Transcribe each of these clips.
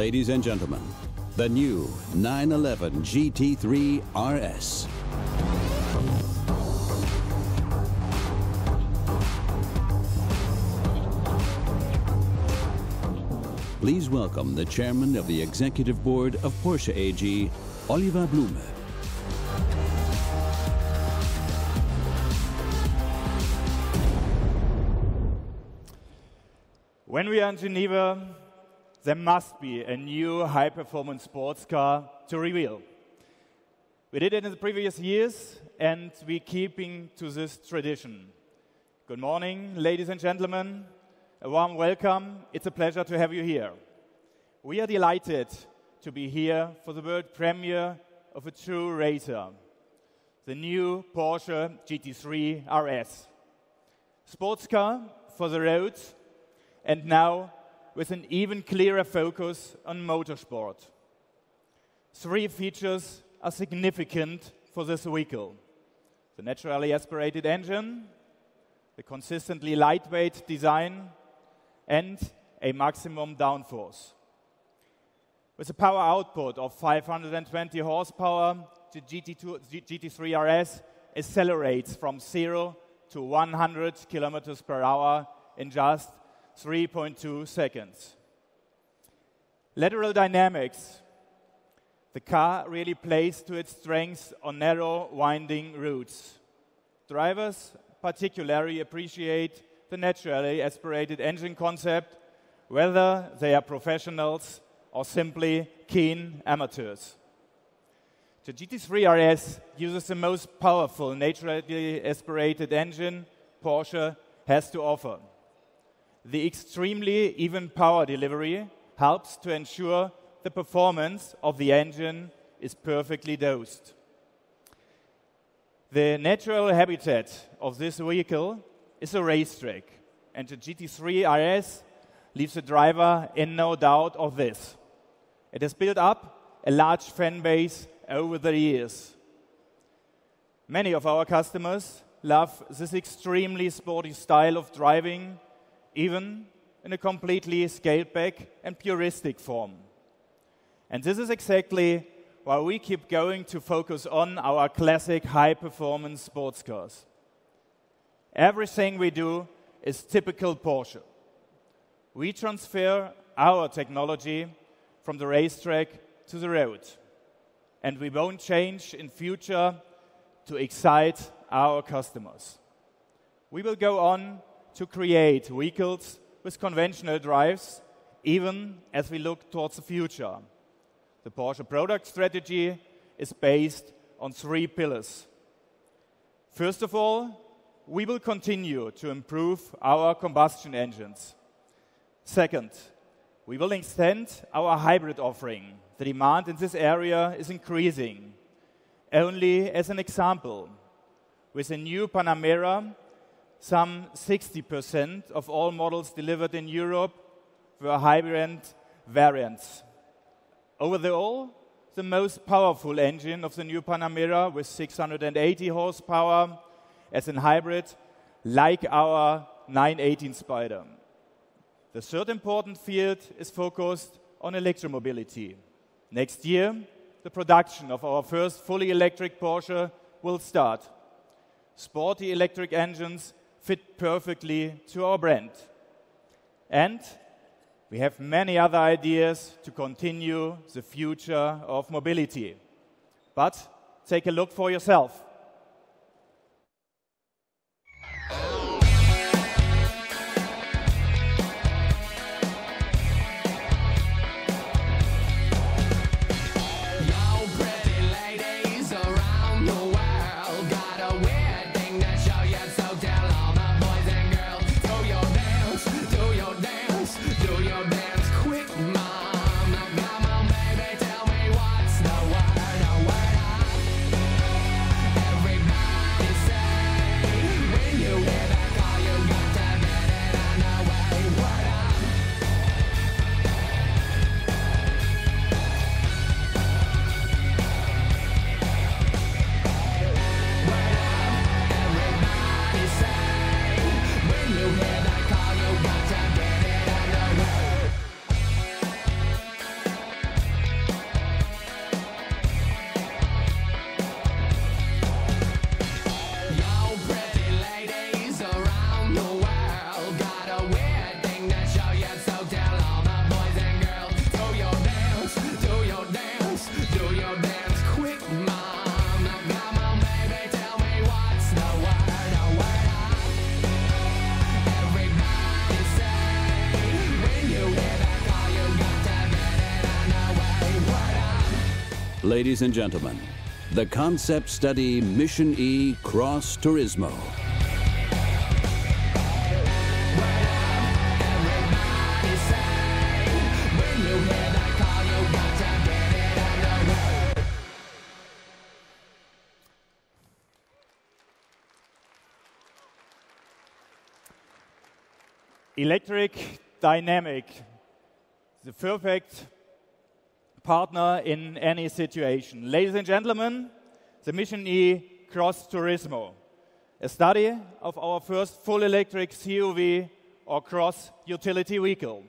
Ladies and gentlemen, the new 911 GT3 RS. Please welcome the chairman of the executive board of Porsche AG, Oliver Blume. When we are in Geneva, there must be a new high performance sports car to reveal. We did it in the previous years, and we're keeping to this tradition. Good morning, ladies and gentlemen. A warm welcome. It's a pleasure to have you here. We are delighted to be here for the world premiere of a true racer, the new Porsche GT3 RS. Sports car for the roads and now with an even clearer focus on motorsport. Three features are significant for this vehicle: the naturally aspirated engine, the consistently lightweight design, and a maximum downforce. With a power output of 520 horsepower, the GT2, GT3 RS accelerates from 0 to 100 kilometers per hour in just 3.2 seconds. Lateral dynamics. The car really plays to its strengths on narrow, winding routes. Drivers particularly appreciate the naturally aspirated engine concept, whether they are professionals or simply keen amateurs. The GT3 RS uses the most powerful naturally aspirated engine Porsche has to offer. The extremely even power delivery helps to ensure the performance of the engine is perfectly dosed. The natural habitat of this vehicle is a racetrack, and the GT3 RS leaves the driver in no doubt of this. It has built up a large fan base over the years. Many of our customers love this extremely sporty style of driving even in a completely scaled back and puristic form. And this is exactly why we keep going to focus on our classic high performance sports cars. Everything we do is typical Porsche. We transfer our technology from the racetrack to the road, and we won't change in future to excite our customers. We will go on to create vehicles with conventional drives, even as we look towards the future. The Porsche product strategy is based on three pillars. First of all, we will continue to improve our combustion engines. Second, we will extend our hybrid offering. The demand in this area is increasing. Only as an example, with the new Panamera, some 60% of all models delivered in Europe were hybrid variants. Overall, the most powerful engine of the new Panamera, with 680 horsepower as a hybrid, like our 918 Spyder. The third important field is focused on electromobility. Next year, the production of our first fully electric Porsche will start. Sporty electric engines fit perfectly to our brand. And we have many other ideas to continue the future of mobility. But take a look for yourself. Ladies and gentlemen, the concept study Mission E Cross Turismo. Electric Dynamic, the perfect partner in any situation. Ladies and gentlemen, the Mission E Cross Turismo, a study of our first full electric CUV or cross utility vehicle.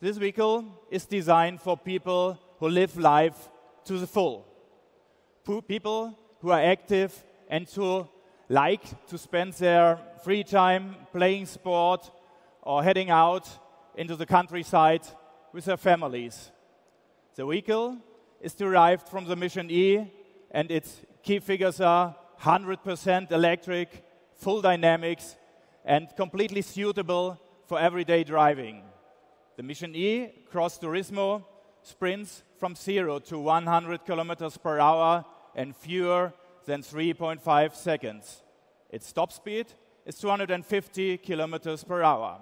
This vehicle is designed for people who live life to the full. People who are active and who like to spend their free time playing sport or heading out into the countryside with their families. The vehicle is derived from the Mission E, and its key figures are 100% electric, full dynamics, and completely suitable for everyday driving. The Mission E Cross Turismo sprints from 0 to 100 kilometers per hour in fewer than 3.5 seconds. Its top speed is 250 kilometers per hour.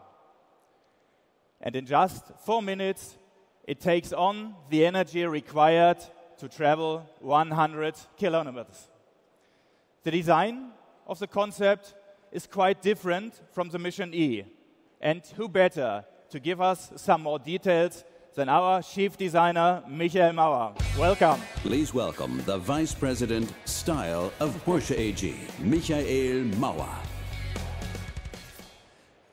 And in just four minutes, it takes on the energy required to travel 100 kilometers. The design of the concept is quite different from the Mission E. And who better to give us some more details than our chief designer, Michael Mauer. Welcome. Please welcome the Vice President Style of Porsche AG, Michael Mauer.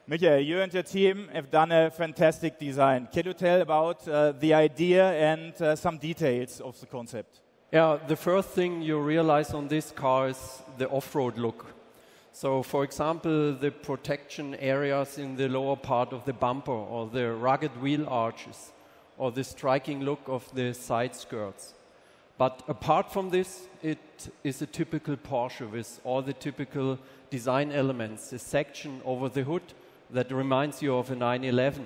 Michael, you and your team have done a fantastic design. Can you tell about uh, the idea and uh, some details of the concept? Yeah, the first thing you realize on this car is the off-road look. So, for example, the protection areas in the lower part of the bumper, or the rugged wheel arches, or the striking look of the side skirts. But apart from this, it is a typical Porsche with all the typical design elements, the section over the hood, that reminds you of a 911,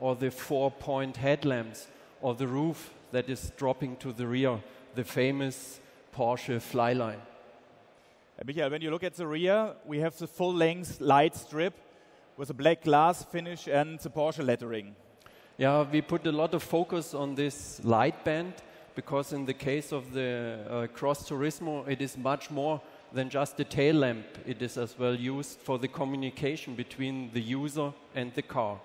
or the four point headlamps, or the roof that is dropping to the rear, the famous Porsche Flyline. Uh, Michael, when you look at the rear, we have the full length light strip with a black glass finish and the Porsche lettering. Yeah, we put a lot of focus on this light band because, in the case of the uh, Cross Turismo, it is much more than just the tail lamp. It is as well used for the communication between the user and the car.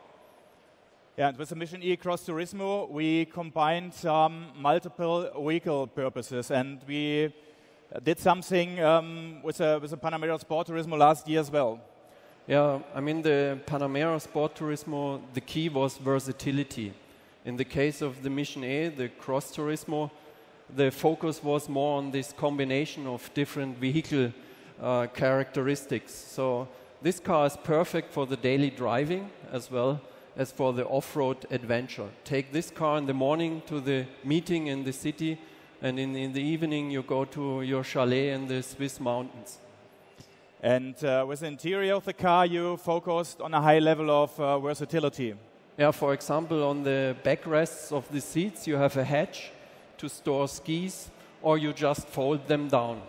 Yeah, and with the Mission E Cross Turismo, we combined um, multiple vehicle purposes, and we did something um, with, a, with a Panamera Sport Turismo last year as well. Yeah, I mean the Panamera Sport Turismo, the key was versatility. In the case of the Mission E, the Cross Turismo, the focus was more on this combination of different vehicle uh, characteristics. So this car is perfect for the daily driving as well as for the off-road adventure. Take this car in the morning to the meeting in the city, and in, in the evening you go to your chalet in the Swiss mountains. And uh, with the interior of the car, you focused on a high level of uh, versatility. Yeah, for example, on the backrests of the seats, you have a hatch to store skis, or you just fold them down.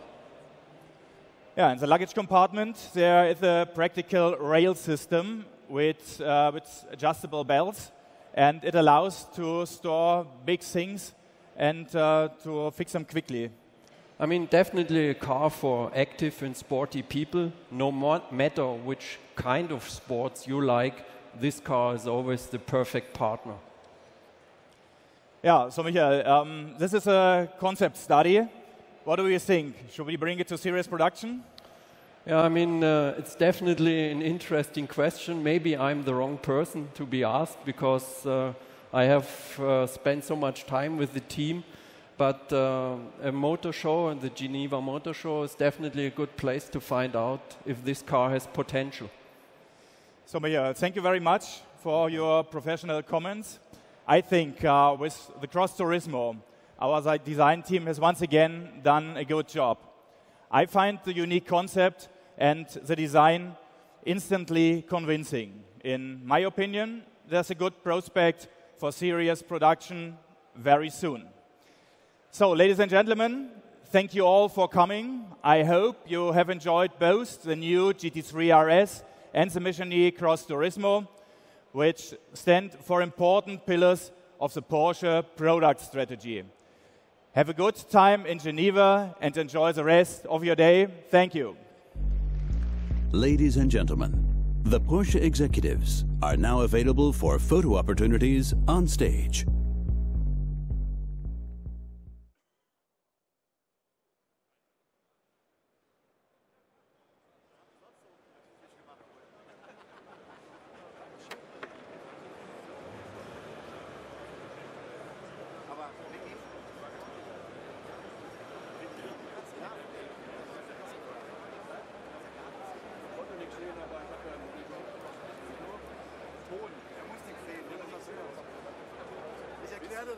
Yeah, in the luggage compartment, there is a practical rail system with, uh, with adjustable belts, and it allows to store big things and uh, to fix them quickly. I mean, definitely a car for active and sporty people. No matter which kind of sports you like, this car is always the perfect partner. Yeah, so Michael, um, this is a concept study. What do you think? Should we bring it to serious production? Yeah, I mean, uh, it's definitely an interesting question. Maybe I'm the wrong person to be asked because uh, I have uh, spent so much time with the team. But uh, a motor show and the Geneva Motor Show is definitely a good place to find out if this car has potential. So, Michael, thank you very much for your professional comments. I think uh, with the Cross Turismo, our design team has once again done a good job. I find the unique concept and the design instantly convincing. In my opinion, there's a good prospect for serious production very soon. So, ladies and gentlemen, thank you all for coming. I hope you have enjoyed both the new GT3 RS and the Mission E Cross Turismo, which stand for important pillars of the Porsche product strategy. Have a good time in Geneva and enjoy the rest of your day. Thank you. Ladies and gentlemen, the Porsche executives are now available for photo opportunities on stage.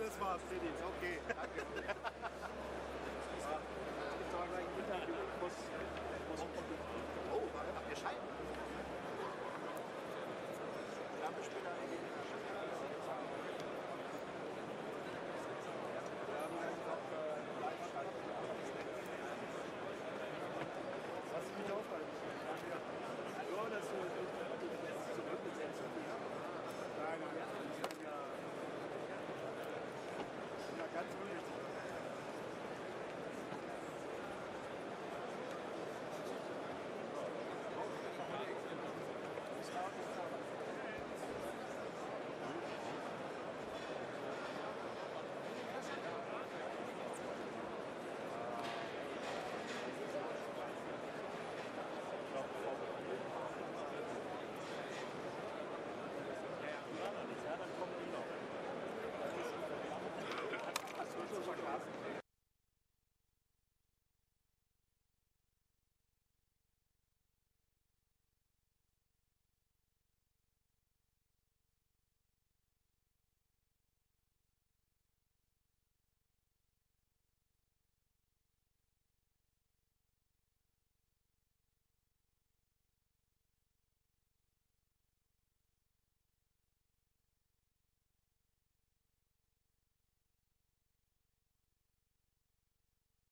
Das mal, Felix. Okay, danke.